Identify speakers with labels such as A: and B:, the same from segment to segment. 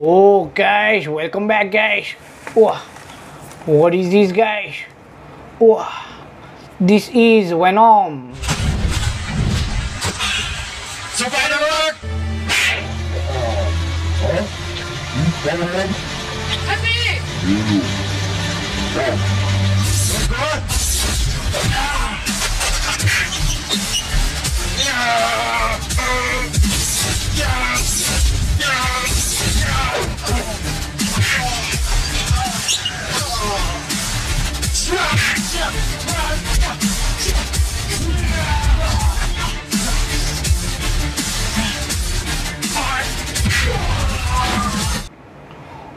A: Oh guys, welcome back guys. Oh, what is this guys? Oh, this is Venom.
B: Spider-Man!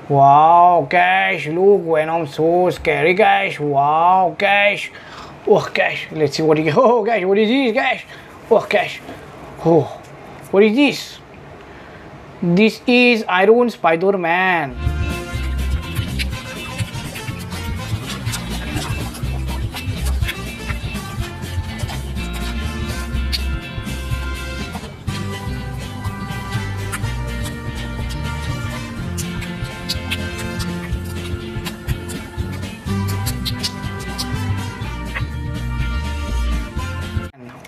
A: Wow guys, look Venom so scary guys. Wow guys. Oh guys, let's see what he Oh guys, what is this guys? Oh guys. Oh, what is this? This is Iron Spider-Man.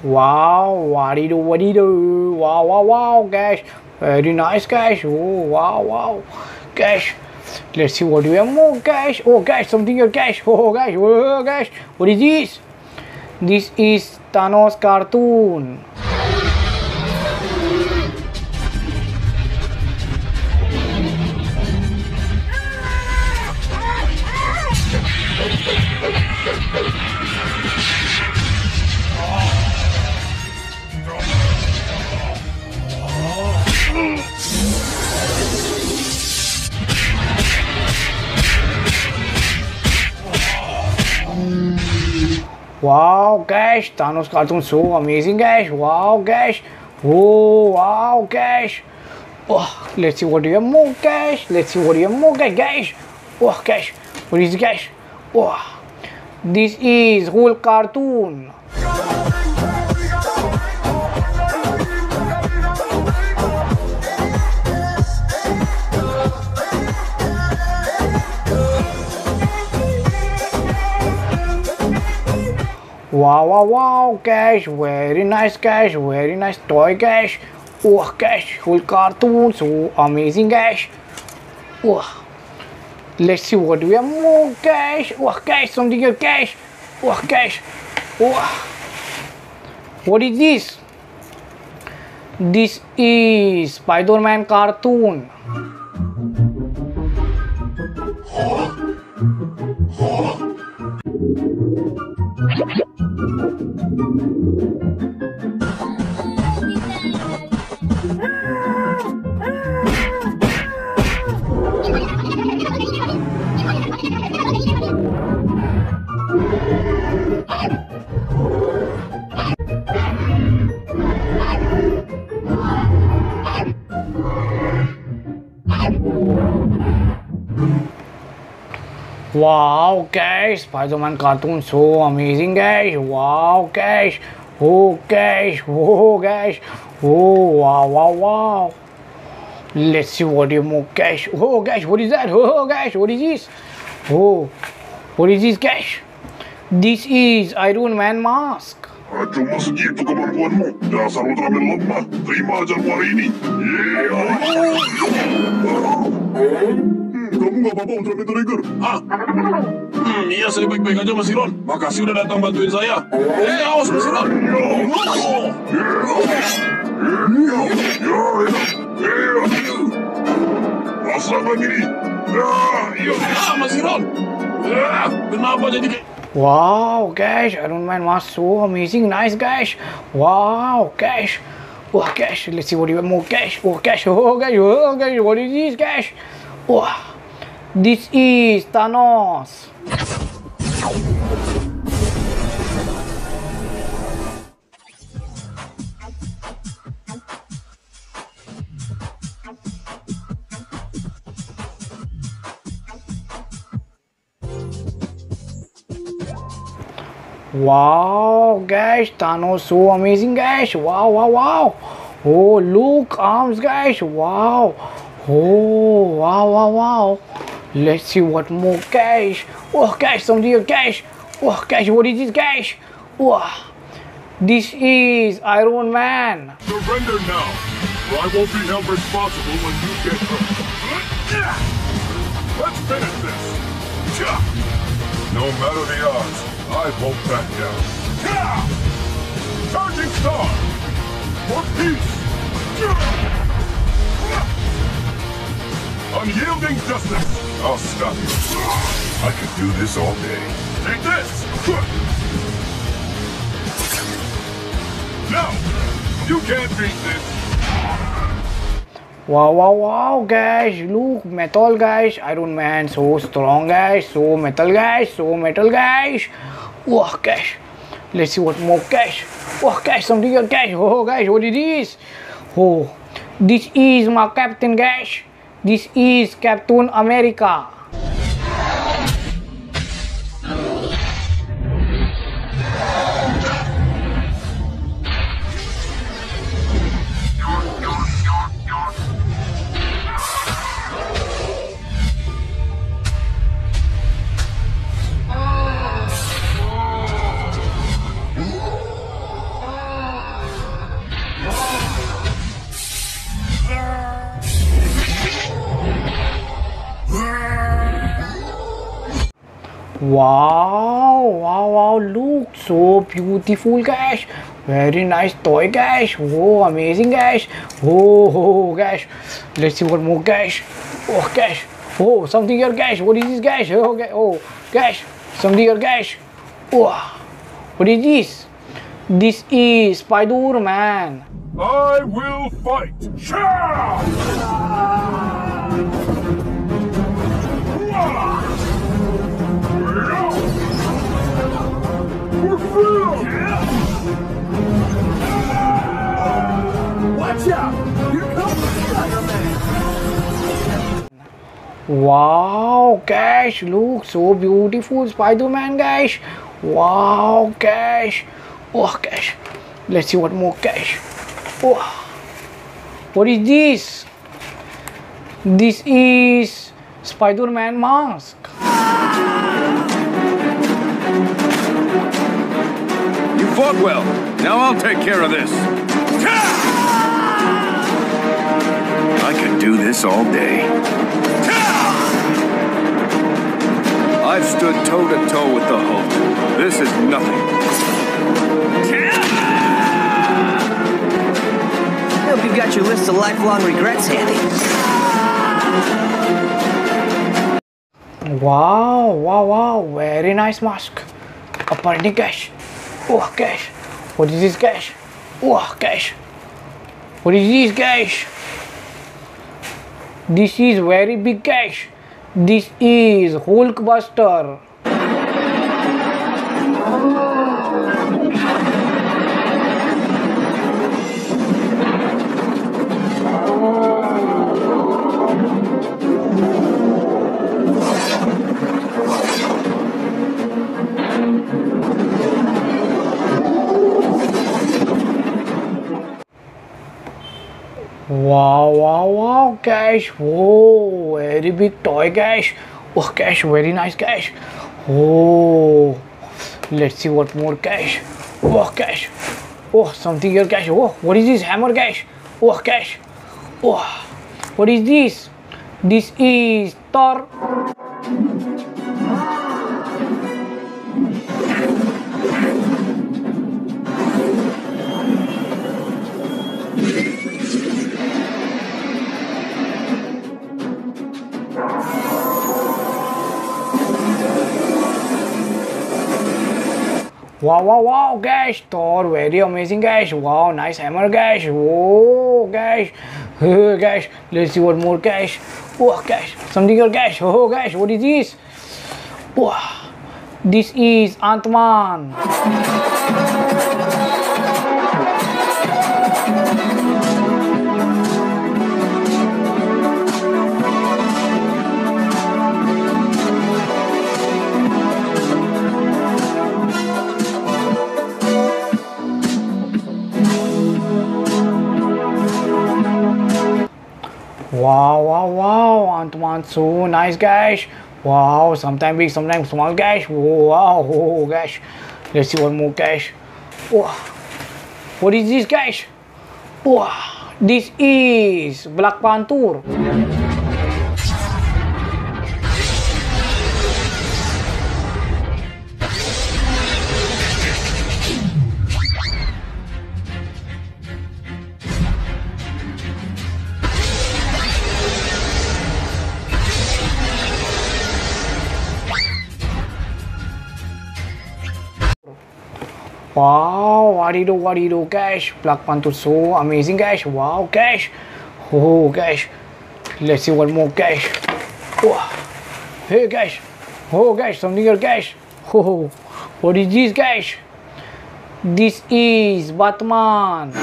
A: Wow, what do you do? Wow, wow, wow, guys. Very nice, guys. Oh, wow, wow. Guys, let's see what we have more, guys. Oh, guys, something here, guys. Oh, oh guys, oh, oh, oh, guys. What is this? This is Thanos cartoon. Wow, guys, Thanos cartoon so amazing, guys. Wow, guys. Oh, wow, guys. Oh, let's see what you have more, guys. Let's see what you have more, guys. Guys. Oh, guys. What is guys? Oh, this is Hulk cartoon. Wow, wow, wow, cash, very nice, cash, very nice toy, cash. Oh, cash, Hulk cartoon, so amazing, cash. Oh, let's see what we have more, guys. Oh, guys, something here, cash. Oh, cash. Oh, what is this? This is Spider-Man cartoon. Wow, guys, Spider-Man cartoon so amazing, guys. Wow, guys. Oh, guys. Oh, guys. Oh, wow, wow, wow. Let's see what you more, guys. Oh, guys, what is that? Oh, guys, what is this? Oh, what is this, guys? This is Iron Man mask.
B: At yung segitu kemampuanmu, dasar Ultraman lemah. Terima ajalmu hari ini. Yeah. Kamu gak apa-apa Ultraman Trigger? Ah? Hmm, iya saya baik-baik aja Mas Iron. Makasih udah datang bantuin saya. Eh, awas Mas Iron. Rasakan ini. Ah, Mas Iron. Kenapa jadi kayak...
A: Wow, guys, Iron Man mask so amazing, nice, guys. Wow, guys. Oh, guys, let's see what have more, guys. Oh, guys, oh, guys, oh, guys, what is this, guys? Oh, this is Thanos. Wow, guys, Thanos so amazing, guys. Wow, wow, wow. Oh, look, arms, guys. Wow. Oh, wow, wow, wow. Let's see what more cash. Oh, cash, some real cash. Oh, cash, what is this cash? Oh, this is Iron Man.
B: Surrender now, or I won't be held responsible when you get hurt. Let's finish this. No matter the odds, I won't back down. Charging star! For peace! Unyielding justice! I'll stop you. I could do this all day. Take this! No! You can't beat this!
A: Wow, wow, wow, guys. Look, metal, guys. Iron Man, so strong, guys. So metal, guys. So metal, guys. Wow, guys. Let's see what more, guys. Wow, guys, some real guys. Oh, guys, what is? Oh, this is my captain, guys. This is Captain America. Wow, wow, wow, look so beautiful, guys. Very nice toy, guys. Oh, amazing, guys. Oh, oh, guys. Let's see what more, guys. Oh, guys. Oh, something here, guys. What is this, guys? Oh, okay. Oh, guys. Something here, guys. Oh, what is this? This is Spider-Man.
B: I will fight! Sha!
A: Wow, guys, look so beautiful, Spider-Man, guys. Wow, guys. Oh, guys. Let's see what more, guys. Oh, what is this? This is Spider-Man mask.
C: You fought well. Now I'll take care of this. I could do this all day. I've stood toe to toe with the Hulk. This is nothing.
D: I Hope you've got your list of lifelong regrets handy.
A: Wow, wow, wow. Very nice mask. A party cash. Oh, cash. What is this cash? Oh, cash. What is this cash? This is very big cash. This is Hulkbuster. Wow, wow, wow, cash. Whoa, very big toy cash. Oh, cash, very nice cash. Oh, let's see what more cash. Oh, cash. Oh, something here, cash. Oh, what is this hammer cash? Oh, cash. Oh, what is this? This is Thor. Wow, wow, wow, guys. Thor, very amazing, guys. Wow, nice hammer, guys. Whoa, guys. Oh, guys, let's see what more, guys. Oh, guys, something here, guys. Oh, guys, what is this? Wow, this is Ant-Man. Batman so nice guys. Wow sometimes big sometimes small guys. Wow oh, guys. Let's see one more guys. Wow. what is this guys? Wow this is Black Panther Wow, what do you what do you guys? Black Panther so amazing, guys. Wow, guys. Oh, guys. Let's see one more, guys. Wow. Hey, guys. Oh, guys, something here, guys. Oh, what is this, guys? This is Batman.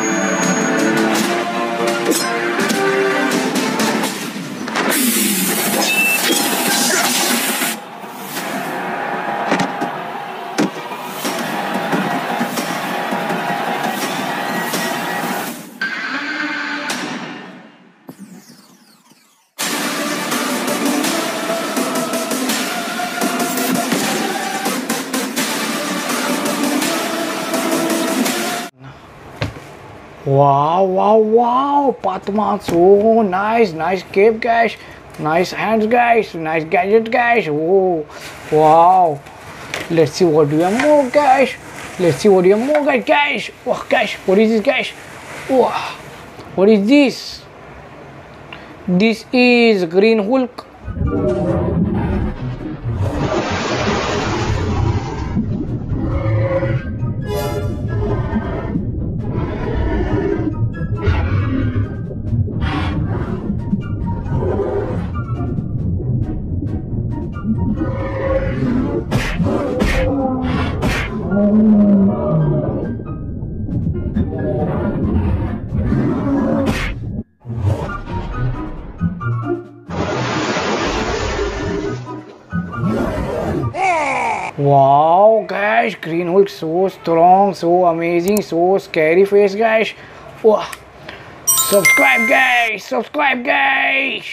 A: Wow, wow, wow, Batman, so nice, nice cape, guys, nice hands, guys, nice gadget, guys. Oh, wow. Let's see what we have more, guys. Let's see what we have more, guys, guys. Oh, guys, what is this, guys? Oh, what is this? This is Green Hulk. Wow, guys, Green Hulk so strong, so amazing, so scary face, guys. Wow. Subscribe, guys. Subscribe, guys.